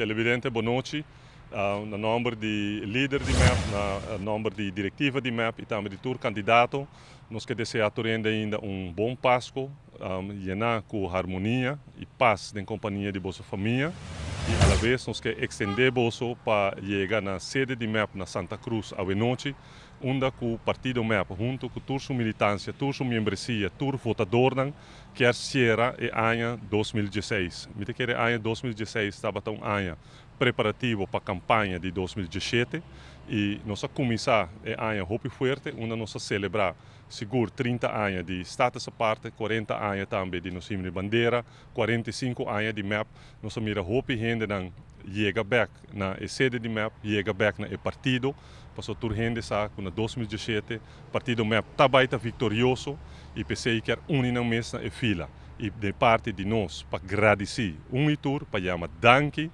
televidente, boa. Uh, no nome de líder de MEP, no nome de diretiva de MEP e também de todo candidato, nós que desejamos ainda um bom Páscoa, um, llenar com harmonia e paz na companhia de vossa família e, à vez, nós que estender bolso para chegar na sede de MEP na Santa Cruz a noite, onde o partido MEP, junto com toda sua militância, toda sua membresia, todo votador, quer ser em ano 2016. Me que em ano 2016 estava tão ano preparativo para a campanha de 2017 e nós começar em ano Hope Fuerte, onde nós celebrar seguro 30 anos de status aparte, 40 anos também de nossa bandeira, 45 anos de MEP, nós mira Hope gente não chega back na sede de MEP, chega back na partido, passou tur gente sa com 2017, partido MEP está baita vitorioso e pensei que era mês na fila. E de parte de nós para agradecer um e tour para chamar danke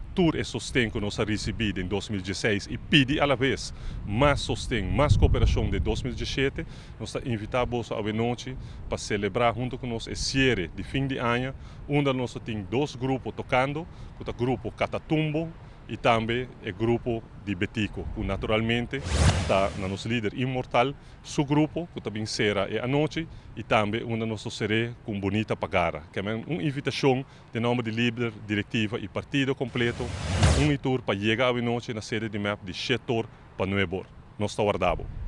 todo o sustento que nós recebemos em 2016 e pedir à vez. Mais sustento, mais cooperação de 2017, nós invitamos a noite para celebrar junto com nós esse série de fim de ano, onde nós temos dois grupos tocando, o grupo Catatumbo e também o grupo de Betico, que naturalmente está no nosso líder imortal, seu grupo, que também será a noite, e também onde nós seremos com bonita pagara, que é uma invitação de nome de líder, diretiva e partido completo, um tour para chegar à noite na sede de MEP de Chetor para Nuebor. Nós está guardado.